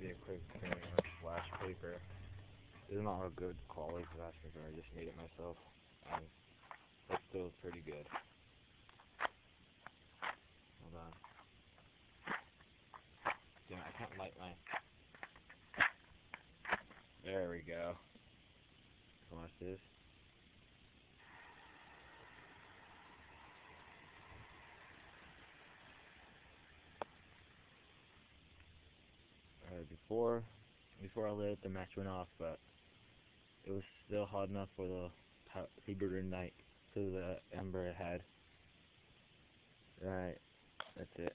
be a quick thing of flash paper. This is not a good quality flash paper, I just made it myself. And feels pretty good. Hold on. Damn I can't light my... There we go. Watch this. Before before I lit it, the match went off, but it was still hot enough for the to ignite to the ember it had. Right, that's it.